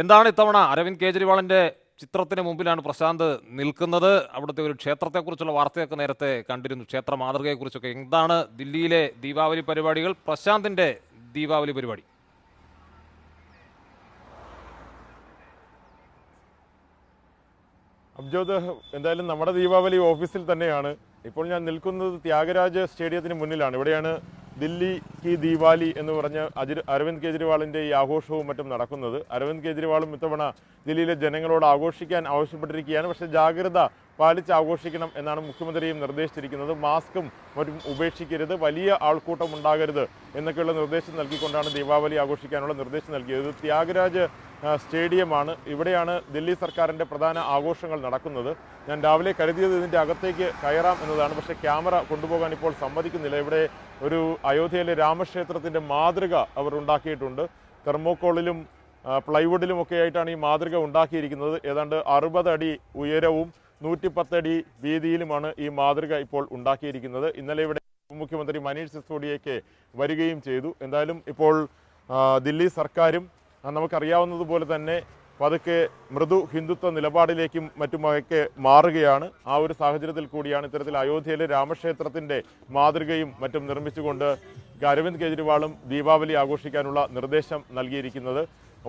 എന്താണ് ഇത്തവണ അരവിന്ദ് കേജ്രിവാളിന്റെ ചിത്രത്തിന് മുമ്പിലാണ് പ്രശാന്ത് നിൽക്കുന്നത്? അവിടുത്തെ ഒരു ക്ഷേത്രത്തെക്കുറിച്ചുള്ള വാർത്തയൊക്കെ നേരത്തെ കണ്ടിരുന്നു. ക്ഷേത്ര മാതൃകയെക്കുറിച്ചൊക്കെ. എന്താണ് ദില്ലിയിലെ ദീപാവലി പരിപാടികൾ? പ്രശാന്തിന്റെ ദീപാവലി പരിപാടി. അബ്ജോദ് എന്തായാലും നമ്മുടെ ദീപാവലി ഓഫീസിൽ തന്നെയാണ്. ഇപ്പോൾ ഞാൻ നിൽക്കുന്നത് ത്യാഗരാജ സ്റ്റേഡിയത്തിന് മുന്നിലാണ്. ഇവിടെയാണ് ദില്ലി കി ദീപാവലി എന്ന് പറഞ്ഞ് അജിർ അരവിന്ദ് കെജ്രിവാളിന്റെ ഈ ആഘോഷവും മറ്റും നടക്കുന്നത്. അരവിന്ദ് കെജ്രിവാളും ഇത്തവണ ദില്ലിയിലെ ജനങ്ങളോട് ആഘോഷിക്കാൻ ആവശ്യപ്പെട്ടിരിക്കുകയാണ്. പക്ഷേ ജാഗ്രത പാലിച്ച് ആഘോഷിക്കണം എന്നാണ് മുഖ്യമന്ത്രിയും നിർദ്ദേശിച്ചിരിക്കുന്നത്. മാസ്കും മറ്റും ഉപേക്ഷിക്കരുത്. വലിയ ആൾക്കൂട്ടം ഉണ്ടാകരുത് എന്നൊക്കെയുള്ള നിർദ്ദേശം നൽകിക്കൊണ്ടാണ് ദീപാവലി ആഘോഷിക്കാനുള്ള നിർദ്ദേശം നൽകിയത്. ത്യാഗരാജ് സ്റ്റേഡിയമാണ്. ഇവിടെയാണ് ദില്ലി സർക്കാരിന്റെ പ്രധാന ആഘോഷങ്ങൾ നടക്കുന്നത്. ഞാൻ രാവിലെ കരുതിയത് ഇതിന്റെ അകത്തേക്ക് കയറാം എന്നതാണ്. പക്ഷേ ക്യാമറ കൊണ്ടുപോകാൻ ഇപ്പോൾ സമ്മതിക്കുന്നില്ല. ഇവിടെ ഒരു അയോധ്യയിലെ രാമക്ഷേത്രത്തിന്റെ മാതൃക അവർ ഉണ്ടാക്കിയിട്ടുണ്ട്. തെർമോക്കോളിലും പ്ലൈവുഡിലും ഒക്കെ ആയിട്ടാണ് ഈ മാതൃക ഉണ്ടാക്കിയിരിക്കുന്നത്. ഏതാണ്ട് അറുപത് അടി ഉയരവും നൂറ്റിപ്പത്തടി വീതിയിലുമാണ് ഈ മാതൃക ഇപ്പോൾ ഉണ്ടാക്കിയിരിക്കുന്നത്. ഇന്നലെ ഇവിടെ മുഖ്യമന്ത്രി മനീഷ് സിസോഡിയയ്ക്ക് വരികയും ചെയ്തു. എന്തായാലും ഇപ്പോൾ ദില്ലി സർക്കാരും നമുക്കറിയാവുന്നതുപോലെ തന്നെ പതുക്കെ മൃദു ഹിന്ദുത്വ നിലപാടിലേക്കും മറ്റുമൊക്കെ മാറുകയാണ്. ആ ഒരു സാഹചര്യത്തിൽ കൂടിയാണ് ഇത്തരത്തിൽ അയോധ്യയിലെ രാമക്ഷേത്രത്തിന്റെ മാതൃകയും മറ്റും നിർമ്മിച്ചുകൊണ്ട് അരവിന്ദ് കെജ്രിവാളും ദീപാവലി ആഘോഷിക്കാനുള്ള നിർദ്ദേശം നൽകിയിരിക്കുന്നത്.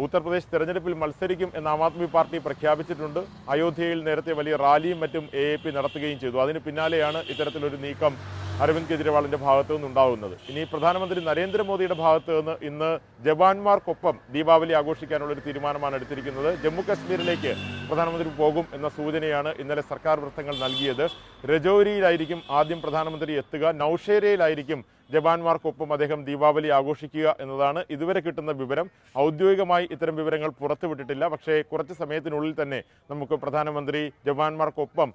ഉത്തർപ്രദേശ് തെരഞ്ഞെടുപ്പിൽ മത്സരിക്കും എന്ന് ആം ആദ്മി പാർട്ടി പ്രഖ്യാപിച്ചിട്ടുണ്ട്. അയോധ്യയിൽ നേരത്തെ വലിയ റാലിയും മറ്റും എ നടത്തുകയും ചെയ്തു. അതിന് പിന്നാലെയാണ് ഇത്തരത്തിലൊരു നീക്കം അരവിന്ദ് കെജ്രിവാളിന്റെ ഭാഗത്തു നിന്നുണ്ടാകുന്നത് ഇനി പ്രധാനമന്ത്രി നരേന്ദ്രമോദിയുടെ ഭാഗത്തു നിന്ന് ഇന്ന് ജവാന്മാർക്കൊപ്പം ദീപാവലി ആഘോഷിക്കാനുള്ള ഒരു തീരുമാനമാണ് എടുത്തിരിക്കുന്നത്. ജമ്മു കശ്മീരിലേക്ക് പ്രധാനമന്ത്രി പോകും എന്ന സൂചനയാണ് ഇന്നലെ സർക്കാർ വൃത്തങ്ങൾ നൽകിയത്. രജൌരിയിലായിരിക്കും ആദ്യം പ്രധാനമന്ത്രി എത്തുക. നൌഷേരയിലായിരിക്കും ജവാന്മാർക്കൊപ്പം അദ്ദേഹം ദീപാവലി ആഘോഷിക്കുക എന്നതാണ് ഇതുവരെ കിട്ടുന്ന വിവരം. ഔദ്യോഗികമായി ഇത്തരം വിവരങ്ങൾ പുറത്തുവിട്ടിട്ടില്ല. പക്ഷേ കുറച്ച് സമയത്തിനുള്ളിൽ തന്നെ നമുക്ക് പ്രധാനമന്ത്രി ജവാന്മാർക്കൊപ്പം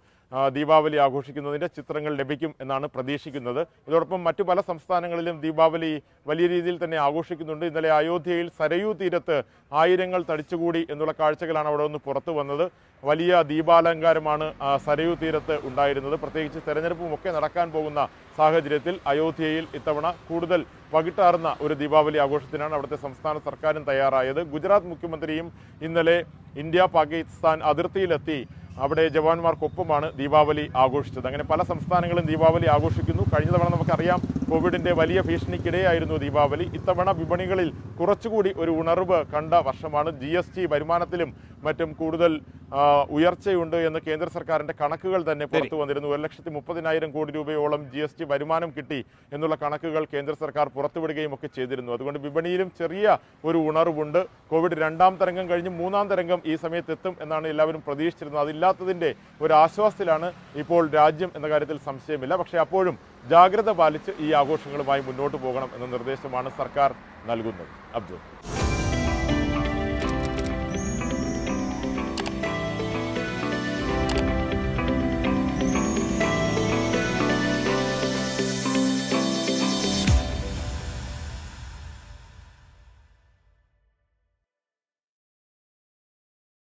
ദീപാവലി ആഘോഷിക്കുന്നതിന്റെ ചിത്രങ്ങൾ ലഭിക്കും എന്നാണ് പ്രതീക്ഷിക്കുന്നത്. ഇതോടൊപ്പം മറ്റു പല സംസ്ഥാനങ്ങളിലും ദീപാവലി വലിയ രീതിയിൽ തന്നെ ആഘോഷിക്കുന്നുണ്ട്. ഇന്നലെ അയോധ്യയിൽ സരയൂ തീരത്ത് ആയിരങ്ങൾ തടിച്ചുകൂടി എന്നുള്ള കാഴ്ചകളാണ് അവിടെ നിന്ന് പുറത്തു വന്നത്. വലിയ ദീപാലങ്കാരമാണ് സരയൂ തീരത്ത് ഉണ്ടായിരുന്നത്. പ്രത്യേകിച്ച് തെരഞ്ഞെടുപ്പും ഒക്കെ നടക്കാൻ പോകുന്ന സാഹചര്യത്തിൽ അയോധ്യയിൽ ഇത്തവണ കൂടുതൽ വകിട്ടാർന്ന ഒരു ദീപാവലി ആഘോഷത്തിനാണ് അവിടുത്തെ സംസ്ഥാന സർക്കാരും തയ്യാറായത്. ഗുജറാത്ത് മുഖ്യമന്ത്രിയും ഇന്നലെ ഇന്ത്യ പാകിസ്ഥാൻ അതിർത്തിയിലെത്തി അവിടെ ജവാന്മാർക്കൊപ്പമാണ് ദീപാവലി ആഘോഷിച്ചത്. അങ്ങനെ പല സംസ്ഥാനങ്ങളും ദീപാവലി ആഘോഷിക്കുന്നു. കഴിഞ്ഞ തവണ നമുക്കറിയാം കോവിഡിന്റെ വലിയ ഭീഷണിക്കിടെയായിരുന്നു ദീപാവലി. ഇത്തവണ വിപണികളിൽ കുറച്ചുകൂടി ഒരു ഉണർവ് കണ്ട വർഷമാണ്. ജി വരുമാനത്തിലും മറ്റും കൂടുതൽ ഉയർച്ചയുണ്ട് എന്ന് കേന്ദ്ര സർക്കാരിന്റെ കണക്കുകൾ തന്നെ പുറത്തു വന്നിരുന്നു. ഒരു ലക്ഷത്തി മുപ്പതിനായിരം കോടി രൂപയോളം ജി എസ് ടി വരുമാനം കിട്ടി എന്നുള്ള കണക്കുകൾ കേന്ദ്ര സർക്കാർ പുറത്തുവിടുകയും ഒക്കെ ചെയ്തിരുന്നു. അതുകൊണ്ട് വിപണിയിലും ചെറിയ ഒരു ഉണർവുണ്ട്. കോവിഡ് രണ്ടാം തരംഗം കഴിഞ്ഞ് മൂന്നാം തരംഗം ഈ സമയത്ത് എത്തും എന്നാണ് എല്ലാവരും പ്രതീക്ഷിച്ചിരുന്നത്. അതില്ലാത്തതിന്റെ ഒരു ആശ്വാസത്തിലാണ് ഇപ്പോൾ രാജ്യം എന്ന കാര്യത്തിൽ സംശയമില്ല. പക്ഷേ അപ്പോഴും ജാഗ്രത പാലിച്ച് ഈ ആഘോഷങ്ങളുമായി മുന്നോട്ട് പോകണം എന്ന നിർദ്ദേശമാണ് സർക്കാർ നൽകുന്നത്. അബ്ദുൾ.